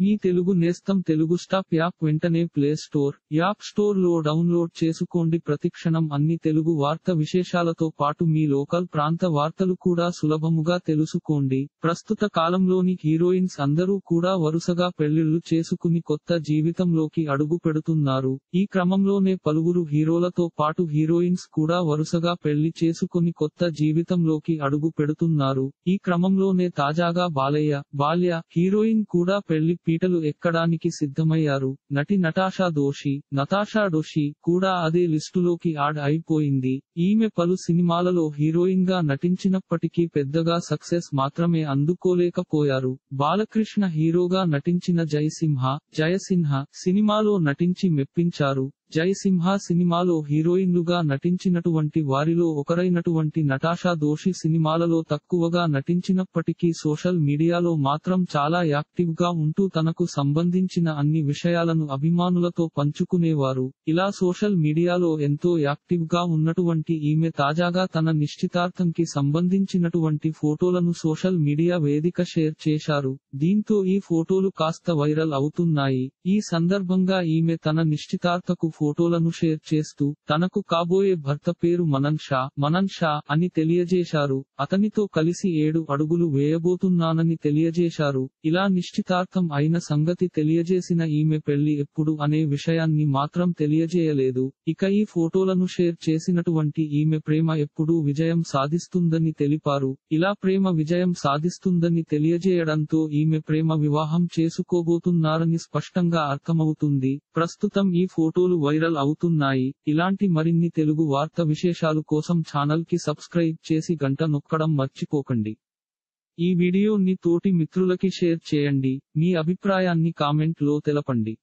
మీ తెలుగు నేస్తం Telugu stop app వెంటనే play store app స్టోర్లో డౌన్లోడ్ చేసుకోండి. ప్రతిక్షణం అన్ని తెలుగు వార్త విశేషాలతో పాటు మీ లోకల్ ప్రాంత వార్తలు కూడా సులభముగా తెలుసుకోండి. ప్రస్తుత కాలంలోని హీరోయిన్స్ అందరూ కూడా వరుసగా పెళ్ళిళ్ళు చేసుకుని కొత్త జీవితంలోకి అడుగు పెడుతున్నారు. ఈ క్రమంలోనే పలువురు హీరోలతో పాటు హీరోయిన్స్ కూడా వరుసగా పెళ్ళి చేసుకుని కొత్త జీవితంలోకి అడుగు పెడుతున్నారు. ఈ క్రమంలోనే తాజాగా బాలయ్య బాల్య హీరోయిన్ కూడా పెళ్ళి పీటలు ఎక్కడానికి సిద్ధమయ్యారు. నటి నటాషా దోషి నతాషా డోషి కూడా అదే లిస్టులోకి యాడ్ అయిపోయింది. ఈమె పలు సినిమాలలో హీరోయిన్గా నటించినప్పటికీ పెద్దగా సక్సెస్ మాత్రమే అందుకోలేకపోయారు. బాలకృష్ణ హీరోగా నటించిన జయసింహ జయసింహ సినిమాలో నటించి మెప్పించారు. జయసింహ సినిమాలో హీరోయిన్లుగా నటించినటువంటి వారిలో ఒకరైనటువంటి నటాషా దోషి సినిమాలలో తక్కువగా నటించినప్పటికీ సోషల్ మీడియాలో మాత్రం చాలా యాక్టివ్గా ఉంటూ తనకు సంబంధించిన అన్ని విషయాలను అభిమానులతో పంచుకునేవారు. ఇలా సోషల్ మీడియాలో ఎంతో యాక్టివ్గా ఉన్నటువంటి ఈమె తాజాగా తన నిశ్చితార్థంకి సంబంధించినటువంటి ఫోటోలను సోషల్ మీడియా వేదిక షేర్ చేశారు. దీంతో ఈ ఫోటోలు కాస్త వైరల్ అవుతున్నాయి. ఈ సందర్భంగా ఈమె తన నిశ్చితార్థకు ఫోటోలను షేర్ చేస్తూ తనకు కాబోయే భర్త పేరు మనన్ షా మనన్ షా అని తెలియజేశారు. అతనితో కలిసి ఏడు అడుగులు వేయబోతున్నానని తెలియజేశారు. ఇలా నిశ్చితార్థం అయిన సంగతి తెలియజేసిన ఈమె పెళ్ళి ఎప్పుడు అనే విషయాన్ని మాత్రం తెలియజేయలేదు. ఇక ఈ ఫోటోలను షేర్ చేసినటువంటి ఈమె ప్రేమ ఎప్పుడూ విజయం సాధిస్తుందని తెలిపారు. ఇలా ప్రేమ విజయం సాధిస్తుందని తెలియజేయడంతో ఈమె ప్రేమ వివాహం చేసుకోబోతున్నారని స్పష్టంగా అర్థమవుతుంది. ప్రస్తుతం ఈ ఫోటోలు వైరల్ అవుతున్నాయి. ఇలాంటి మరిన్ని తెలుగు వార్త విశేషాలు కోసం ఛానల్కి సబ్స్క్రైబ్ చేసి గంట నొక్కడం మర్చిపోకండి. ఈ వీడియోని తోటి మిత్రులకి షేర్ చేయండి. మీ అభిప్రాయాన్ని కామెంట్లో తెలపండి.